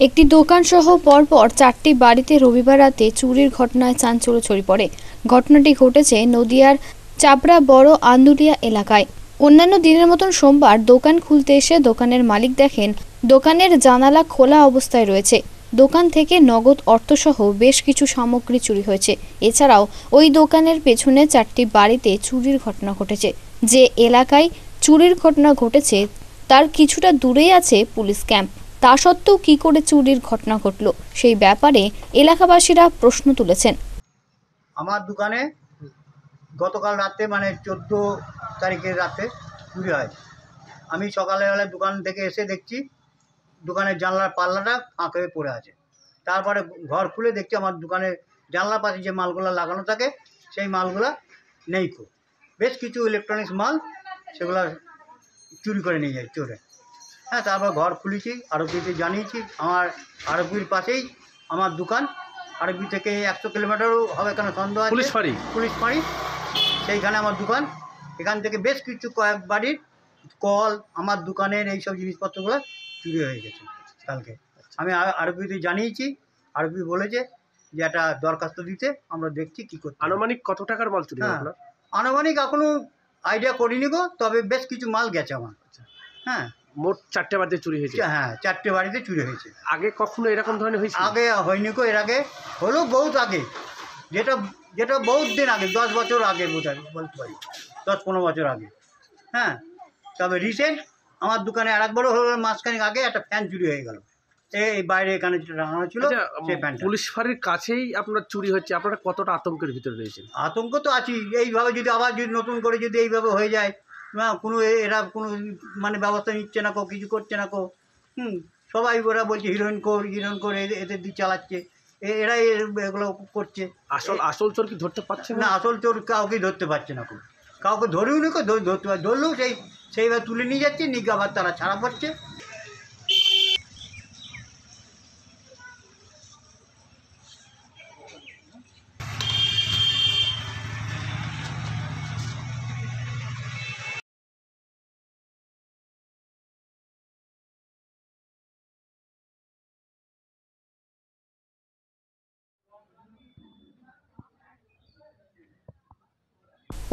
একটি দোকান সহ পরপর চারটি বাড়িতে রবিবার রাতে চুরির ঘটনায় চাঞ্চল্য ছড়িয়ে পড়ে। ঘটনাটি ঘটেছে নদিয়ার চাপড়া বড় আন্দুলিয়া এলাকায়। অন্যান্য দিনের মতন সোমবার দোকান খুলতে এসে দোকানের মালিক দেখেন, দোকানের জানালা খোলা অবস্থায় রয়েছে। দোকান থেকে নগদ অর্থসহ বেশ কিছু সামগ্রী চুরি হয়েছে। এছাড়াও ওই দোকানের পেছনে চারটি বাড়িতে চুরির ঘটনা ঘটেছে। যে এলাকায় চুরির ঘটনা ঘটেছে, তার কিছুটা দূরেই আছে পুলিশ ক্যাম্প। তা সত্ত্বেও কী করে চুরির ঘটনা ঘটল? সেই ব্যাপারে এলাকাবাসীরা প্রশ্ন তুলেছেন। আমার দোকানে গতকাল রাতে মানে চোদ্দ তারিখের রাতে চুরি হয়। আমি সকালবেলা দোকান থেকে এসে দেখছি, দোকানের জানলার পাল্লাটা ফাঁক হয়ে পড়ে আছে। তারপরে ঘর খুলে দেখছি আমার দোকানের জানলা পাশে যে মালগুলো লাগানো থাকে, সেই মালগুলো নেই খুব। বেশ কিছু ইলেকট্রনিক্স মাল সেগুলো চুরি করে নিয়ে যায় চোরে। হ্যাঁ তারপর ঘর খুলেছি আরবিতে জানিয়েছি আমার আরবির পাশেই আমার দোকান। আরবি থেকে একশো কিলোমিটারও হবে কেন সন্দেহ পুলিশ ফাঁড়ি? পুলিশ ফাঁড়ি সেইখানে আমার দোকান। এখান থেকে বেশ কিছু কয়েক বাড়ির কল আমার দোকানের এই সব জিনিসপত্রগুলো চুরি হয়ে গেছে কালকে। আমি আর- আরবিতে জানিয়েছি আরবি বলেছে যে একটা দরখাস্ত দিতে আমরা দেখছি কী করতে আনুমানিক কত টাকার মাল চুরি হ্যাঁ। আনুমানিক এখনও আইডিয়া করিনি গো তবে বেশ কিছু মাল গেছে আমার। হ্যাঁ মোট চারটে বাজে চুরি হয়েছে? হ্যাঁ চারটে বাড়িতে চুরি হয়েছে। আগে কখনো এরকম ধরনের হয়েছে আগে হয়নি গো এর আগে হলো বহুত আগে। যেটা যেটা বহুত দিন আগে দশ বছর আগে বোঝাই বলতে পারি। দশ পনেরো বছর আগে। হ্যাঁ তবে রিসেন্ট আমার দোকানে আর একবারও হলো মাসখানেক আগে একটা ফ্যান চুরি হয়ে গেল। এই বাইরে এখানে যেটা রাখানো ছিল আচ্ছা, সেই ফ্যানটা পুলিশ ফাঁড়ির কাছেই আপনার চুরি হচ্ছে আপনারা কতটা আতঙ্কের ভিতরে রয়েছেন? আতঙ্ক তো আছেই এইভাবে যদি আবার যদি নতুন করে যদি এইভাবে হয়ে যায় না কোনো এরা কোনো মানে ব্যবস্থা নিচ্ছে না কো কিছু করছে না কো। হুম সবাই ওরা বলছে হিরোইন কর হিরোইন করে এদের- দিয়ে চালাচ্ছে। এরা এরাই এগুলো করছে। আসল আসল চোর কি ধরতে পারছে না? আসল চোর কাউকে ধরতে পারছে না কেউ কাউকে ধরেও নি কেউ ধরতে পারছে ধরলেও সেই সেইভাবে তুলে নিয়ে যাচ্ছে নিয়ে আবার তারা ছাড়া পাচ্ছে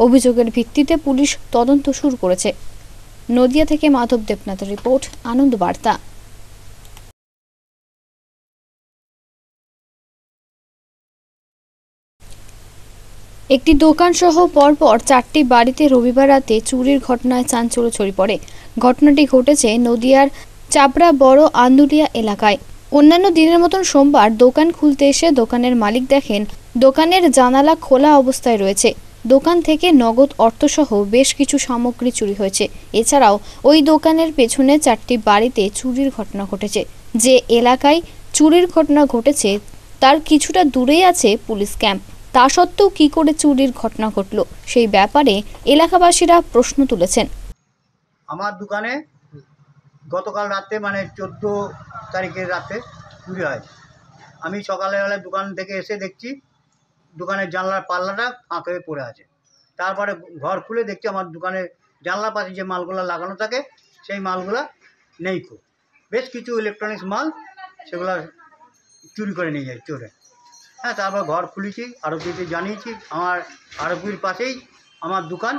অভিযোগের ভিত্তিতে পুলিশ তদন্ত শুরু করেছে। নদিয়া থেকে মাধব দেবনাথের রিপোর্ট আনন্দ বার্তা একটি দোকান সহ পরপর চারটি বাড়িতে রবিবার রাতে চুরির ঘটনায় চাঞ্চল্য ছড়িয়ে পড়ে। ঘটনাটি ঘটেছে নদিয়ার চাপড়া বড় আন্দুলিয়া এলাকায়। অন্যান্য দিনের মতন সোমবার দোকান খুলতে এসে দোকানের মালিক দেখেন, দোকানের জানালা খোলা অবস্থায় রয়েছে। দোকান থেকে নগদ অর্থসহ বেশ কিছু সামগ্রী চুরি হয়েছে। এছাড়াও, ওই দোকানের পেছনে চারটি বাড়িতে চুরির ঘটনা ঘটেছে। যে এলাকায় চুরির ঘটনা ঘটেছে, তার কিছুটা দূরেই আছে পুলিশ ক্যাম্প। তা সত্ত্বেও কী করে চুরির ঘটনা ঘটল, সেই ব্যাপারে এলাকাবাসীরা প্রশ্ন তুলেছেন। আমার দোকানে গতকাল রাতে মানে চোদ্দ তারিখের রাতে চুরি হয়। আমি সকালবেলা দোকান থেকে এসে দেখছি দোকানের জানলার পাল্লাটা ফাঁক হয়ে পড়ে আছে। তারপরে ঘর খুলে দেখছি আমার দোকানের জানলার পাশে যে মালগুলো লাগানো থাকে সেই মালগুলো নেই খুব। বেশ কিছু ইলেকট্রনিক্স মাল সেগুলো চুরি করে নিয়ে যায় চোরে। হ্যাঁ তারপর ঘর খুলেছি আরবিতে জানিয়েছি আমার আরবির পাশেই আমার দোকান।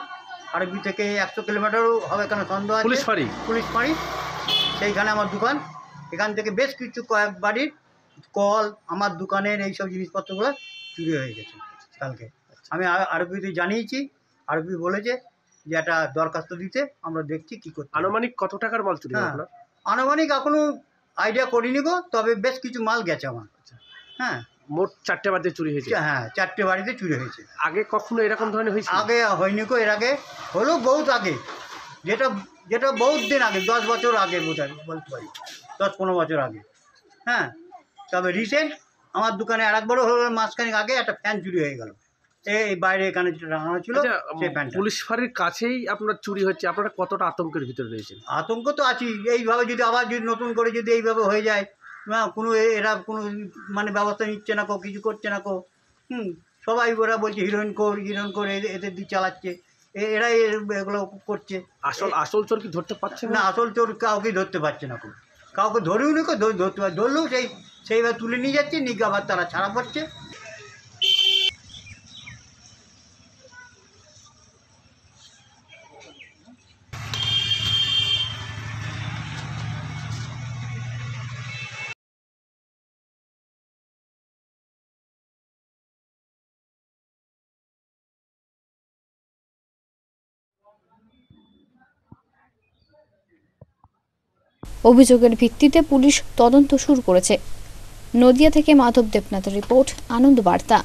আরবি থেকে একশো কিলোমিটারও হবে কেন সন্দেহ আছে? পুলিশ ফাঁড়ি? পুলিশ ফাঁড়ি। সেইখানে আমার দোকান। এখান থেকে বেশ কিছু কয়েক বাড়ির কল আমার দোকানের এই সব জিনিসপত্রগুলো চুরি হয়ে গেছে কালকে। আমি আর- আরবিতে জানিয়েছি আরবি বলেছে যে একটা দরখাস্ত দিতে আমরা দেখছি কী করতে আনুমানিক কত টাকার মাল চুরি হ্যাঁ। আনুমানিক এখনও আইডিয়া করিনি গো তবে বেশ কিছু মাল গেছে আমার। হ্যাঁ। মোট চারটে বাড়িতে চুরি হয়েছে? হ্যাঁ চারটে বাড়িতে চুরি হয়েছে। আগে কখনো এরকম ধরনের হয়েছে আগে হয়নি গো এর আগে। হলো বহুত আগে। যেটা যেটা বহুত দিন আগে দশ বছর আগে বোঝাই বলতে পারি। দশ পনেরো বছর আগে। হ্যাঁ। তবে রিসেন্ট আমার দোকানে আর একবারও হলো মাসখানেক আগে একটা ফ্যান চুরি হয়ে গেল। এই বাইরে এখানে যেটা রাখানো ছিল আচ্ছা, সেই ফ্যানটা পুলিশ ফাঁড়ির কাছেই আপনার চুরি হচ্ছে আপনারা কতটা আতঙ্কের ভিতরে রয়েছেন? আতঙ্ক তো আছেই এইভাবে যদি আবার যদি নতুন করে যদি এইভাবে হয়ে যায় না কোনো এরা কোনো মানে ব্যবস্থা নিচ্ছে না কো কিছু করছে না কো হুম সবাই ওরা বলছে হিরোইন কর হিরোইন করে এদের- দিয়ে চালাচ্ছে এরাই এগুলো করছে। আসল আসল চোর কি ধরতে পারছে না? না আসল চোর কাউকেই ধরতে পারছে না কোনো কাউকে ধরেও নি কো, ধরতে ধরলেও সেই সেইভাবে তুলে নিয়ে যাচ্ছে নিয়ে আবার তারা ছাড়া পড়ছে অভিযোগের ভিত্তিতে পুলিশ তদন্ত শুরু করেছে। নদিয়া থেকে মাধব দেবনাথের রিপোর্ট আনন্দ বার্তা।